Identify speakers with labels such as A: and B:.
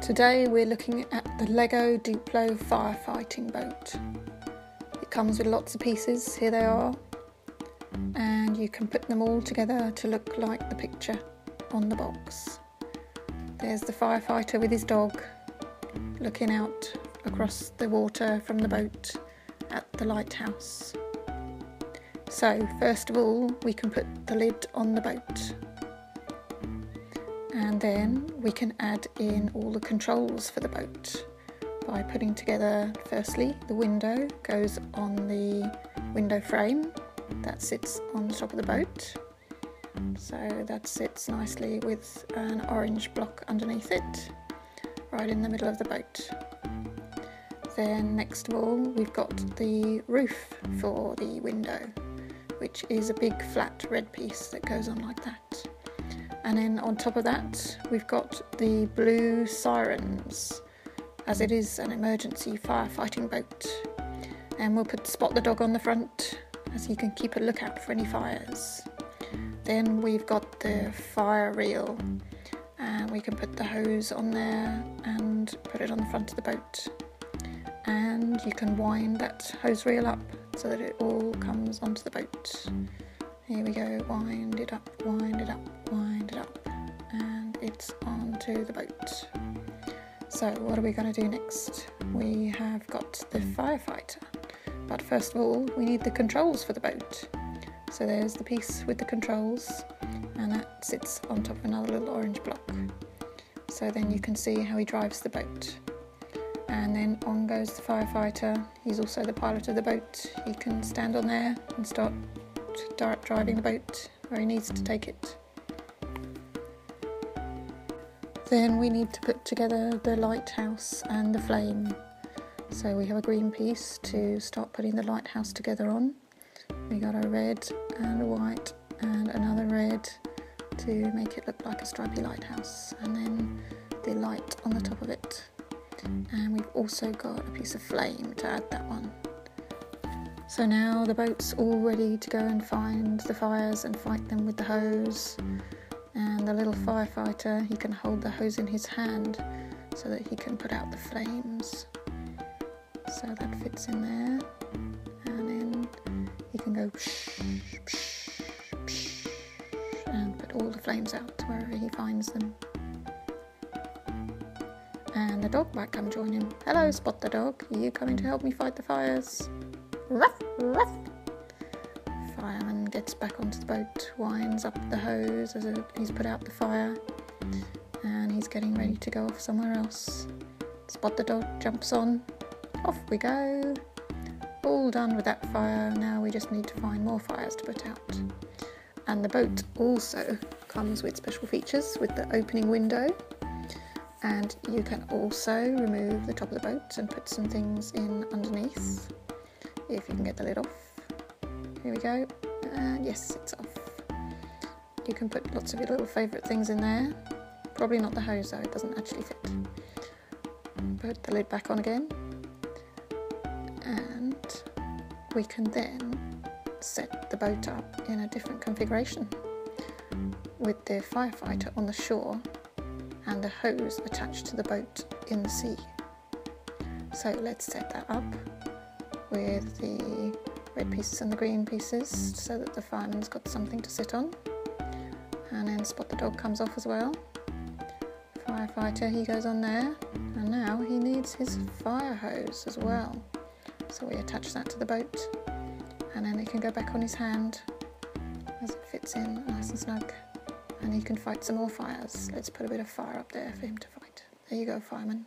A: Today we're looking at the Lego Duplo firefighting boat. It comes with lots of pieces, here they are, and you can put them all together to look like the picture on the box. There's the firefighter with his dog looking out across the water from the boat at the lighthouse. So first of all we can put the lid on the boat and then we can add in all the controls for the boat. By putting together firstly the window goes on the window frame that sits on the top of the boat. So that sits nicely with an orange block underneath it right in the middle of the boat. Then next of all we've got the roof for the window which is a big flat red piece that goes on like that and then on top of that we've got the blue sirens as it is an emergency firefighting boat and we'll put Spot the dog on the front as he can keep a lookout for any fires. Then we've got the fire reel and we can put the hose on there and put it on the front of the boat and you can wind that hose reel up so that it all comes onto the boat. Here we go, wind it up, wind it up, wind it up, and it's onto the boat. So what are we going to do next? We have got the firefighter, but first of all we need the controls for the boat. So there's the piece with the controls, and that sits on top of another little orange block. So then you can see how he drives the boat. And then on goes the firefighter. He's also the pilot of the boat. He can stand on there and start start driving the boat where he needs to take it. Then we need to put together the lighthouse and the flame. So we have a green piece to start putting the lighthouse together on. We got a red and a white and another red to make it look like a stripy lighthouse and then the light on the top of it. And we've also got a piece of flame to add that one. So now the boat's all ready to go and find the fires and fight them with the hose. And the little firefighter, he can hold the hose in his hand so that he can put out the flames. So that fits in there. And then he can go psh, psh, psh, and put all the flames out wherever he finds them. And the dog might come join him. Hello, Spot the dog. Are you coming to help me fight the fires? Fireman gets back onto the boat, winds up the hose as he's put out the fire, and he's getting ready to go off somewhere else. Spot the dog jumps on. Off we go. All done with that fire. Now we just need to find more fires to put out. And the boat also comes with special features with the opening window and you can also remove the top of the boat and put some things in underneath if you can get the lid off. Here we go, and yes, it's off. You can put lots of your little favourite things in there. Probably not the hose though, it doesn't actually fit. Put the lid back on again. And we can then set the boat up in a different configuration with the firefighter on the shore and the hose attached to the boat in the sea. So let's set that up with the red pieces and the green pieces so that the fireman's got something to sit on. And then Spot the dog comes off as well. Firefighter, he goes on there. And now he needs his fire hose as well. So we attach that to the boat. And then it can go back on his hand as it fits in nice and snug. And he can fight some more fires. Let's put a bit of fire up there for him to fight. There you go, fireman.